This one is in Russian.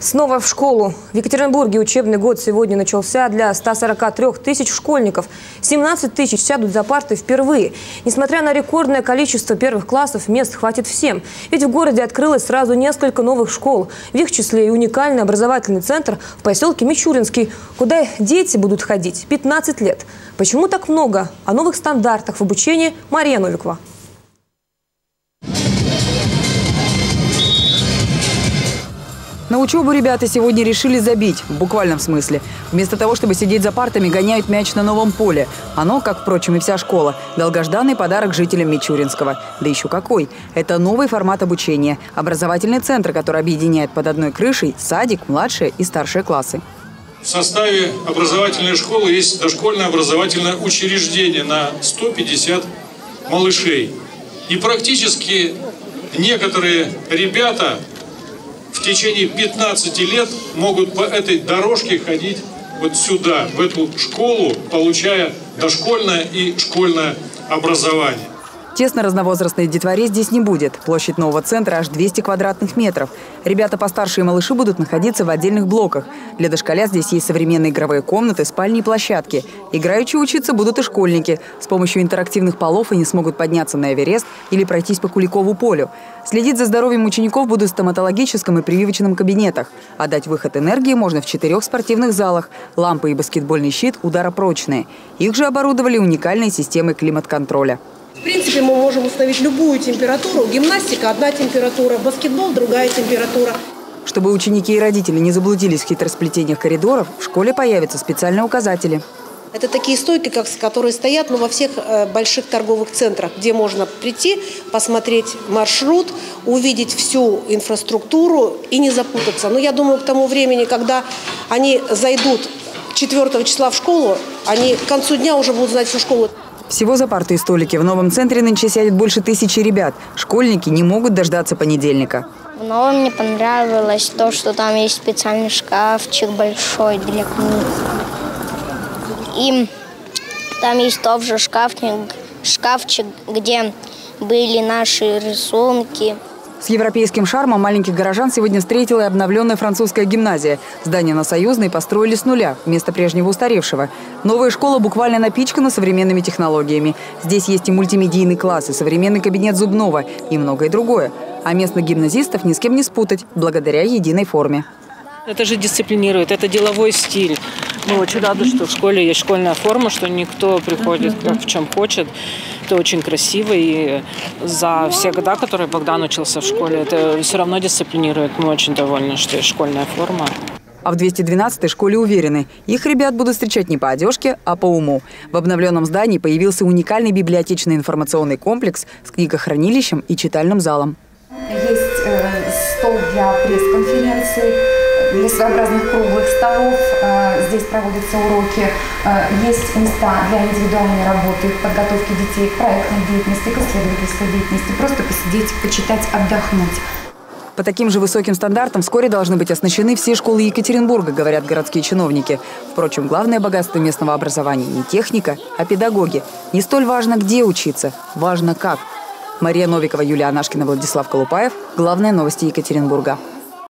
Снова в школу. В Екатеринбурге учебный год сегодня начался для 143 тысяч школьников. 17 тысяч сядут за парты впервые. Несмотря на рекордное количество первых классов, мест хватит всем. Ведь в городе открылось сразу несколько новых школ. В их числе и уникальный образовательный центр в поселке Мичуринский, куда дети будут ходить 15 лет. Почему так много? О новых стандартах в обучении Мария Новикова. На учебу ребята сегодня решили забить, в буквальном смысле. Вместо того, чтобы сидеть за партами, гоняют мяч на новом поле. Оно, как, впрочем, и вся школа, долгожданный подарок жителям Мичуринского. Да еще какой! Это новый формат обучения. Образовательный центр, который объединяет под одной крышей садик, младшие и старшие классы. В составе образовательной школы есть дошкольное образовательное учреждение на 150 малышей. И практически некоторые ребята в течение 15 лет могут по этой дорожке ходить вот сюда, в эту школу, получая дошкольное и школьное образование. Тесно разновозрастной детворе здесь не будет. Площадь нового центра аж 200 квадратных метров. Ребята постарше и малыши будут находиться в отдельных блоках. Для дошколят здесь есть современные игровые комнаты, спальни и площадки. Играючи учиться будут и школьники. С помощью интерактивных полов они смогут подняться на Эверест или пройтись по Куликову полю. Следить за здоровьем учеников будут в стоматологическом и прививочном кабинетах. А дать выход энергии можно в четырех спортивных залах. Лампы и баскетбольный щит ударопрочные. Их же оборудовали уникальной системой климат-контроля. В принципе, мы можем установить любую температуру. Гимнастика – одна температура, баскетбол – другая температура. Чтобы ученики и родители не заблудились в хитросплетениях коридоров, в школе появятся специальные указатели. Это такие стойки, как, которые стоят ну, во всех э, больших торговых центрах, где можно прийти, посмотреть маршрут, увидеть всю инфраструктуру и не запутаться. Но я думаю, к тому времени, когда они зайдут 4 числа в школу, они к концу дня уже будут знать всю школу. Всего за парты и столики в новом центре нынче сядет больше тысячи ребят. Школьники не могут дождаться понедельника. В новом мне понравилось то, что там есть специальный шкафчик большой для книг. И там есть тоже шкафчик, шкафчик, где были наши рисунки. С европейским шармом маленьких горожан сегодня встретила и обновленная французская гимназия. Здание на Союзной построили с нуля, вместо прежнего устаревшего. Новая школа буквально напичкана современными технологиями. Здесь есть и мультимедийный класс, и современный кабинет зубного, и многое другое. А местных гимназистов ни с кем не спутать, благодаря единой форме. Это же дисциплинирует, это деловой стиль. Мы очень рады, что в школе есть школьная форма, что никто приходит как в чем хочет. Это очень красиво. И за все года, которые Богдан учился в школе, это все равно дисциплинирует. Мы очень довольны, что есть школьная форма. А в 212-й школе уверены, их ребят будут встречать не по одежке, а по уму. В обновленном здании появился уникальный библиотечный информационный комплекс с книгохранилищем и читальным залом. Есть э, стол для пресс-конференции, для своеобразных круглых столов. Э, здесь проводятся уроки. Э, есть места для индивидуальной работы, подготовки детей к проектной деятельности, к исследовательской деятельности. Просто посидеть, почитать, отдохнуть. По таким же высоким стандартам вскоре должны быть оснащены все школы Екатеринбурга, говорят городские чиновники. Впрочем, главное богатство местного образования не техника, а педагоги. Не столь важно, где учиться, важно как. Мария Новикова, Юлия Анашкина, Владислав Колупаев. Главные новости Екатеринбурга.